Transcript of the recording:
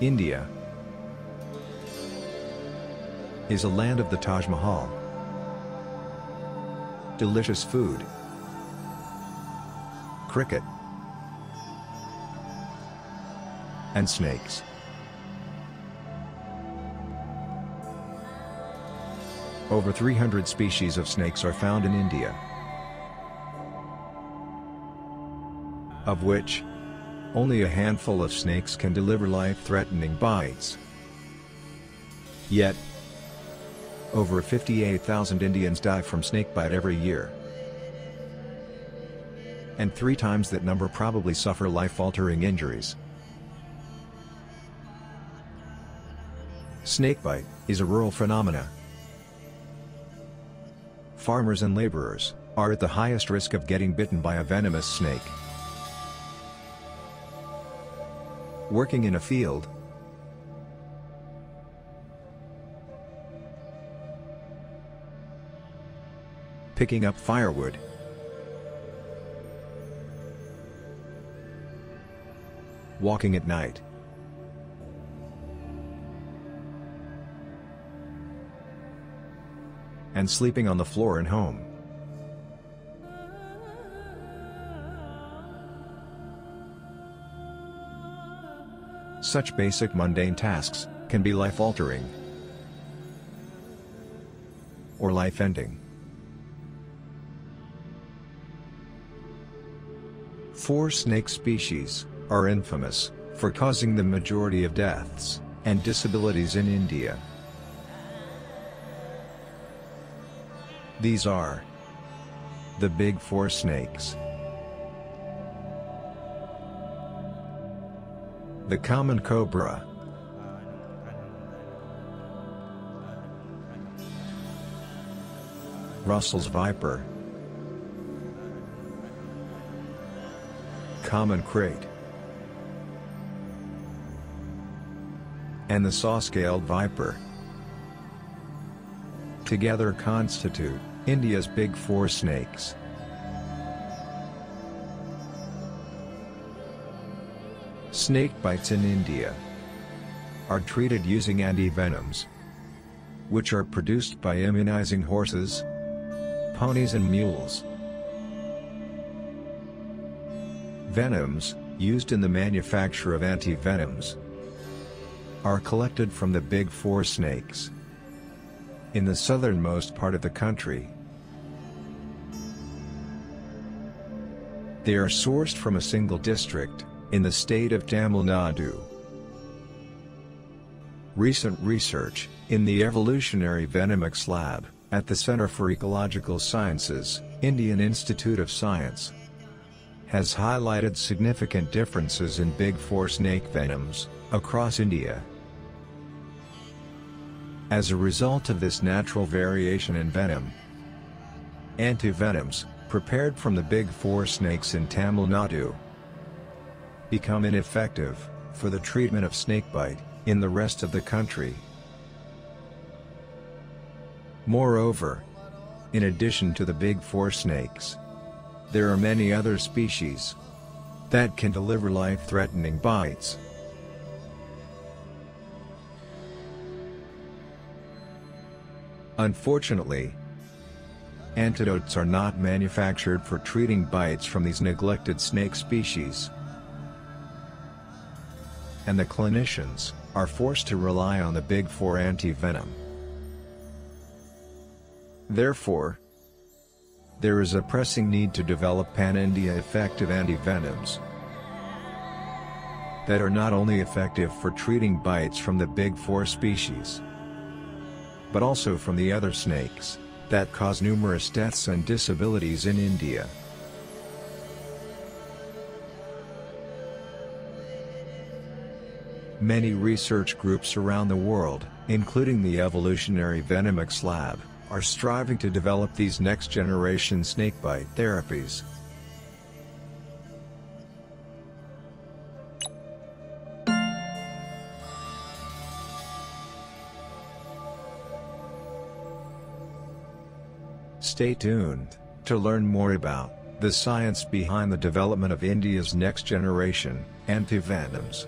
India is a land of the Taj Mahal. Delicious food. Cricket. And snakes. Over 300 species of snakes are found in India. Of which, only a handful of snakes can deliver life-threatening bites. Yet, over 58,000 Indians die from snakebite every year. And three times that number probably suffer life-altering injuries. Snakebite is a rural phenomena. Farmers and laborers are at the highest risk of getting bitten by a venomous snake. Working in a field, picking up firewood, walking at night, and sleeping on the floor in home. Such basic mundane tasks can be life-altering or life-ending. Four snake species are infamous for causing the majority of deaths and disabilities in India. These are the big four snakes. The common cobra. Russell's viper. Common krait. And the saw-scaled viper. Together constitute India's big four snakes. Snake bites in India are treated using antivenoms, which are produced by immunizing horses, ponies and mules. Venoms, used in the manufacture of antivenoms, are collected from the big four snakes in the southernmost part of the country. They are sourced from a single district, in the state of Tamil Nadu. Recent research, in the Evolutionary Venomics Lab, at the Center for Ecological Sciences, Indian Institute of Science, has highlighted significant differences in big four snake venoms, across India. As a result of this natural variation in venom, antivenoms, prepared from the big four snakes in Tamil Nadu, become ineffective, for the treatment of snakebite, in the rest of the country. Moreover, in addition to the big four snakes, there are many other species that can deliver life-threatening bites. Unfortunately, antidotes are not manufactured for treating bites from these neglected snake species and the clinicians, are forced to rely on the big four anti-venom. Therefore, there is a pressing need to develop pan-India effective antivenoms that are not only effective for treating bites from the big four species, but also from the other snakes, that cause numerous deaths and disabilities in India. Many research groups around the world, including the Evolutionary Venomics Lab, are striving to develop these next-generation snakebite therapies. Stay tuned, to learn more about, the science behind the development of India's next-generation, antivenoms.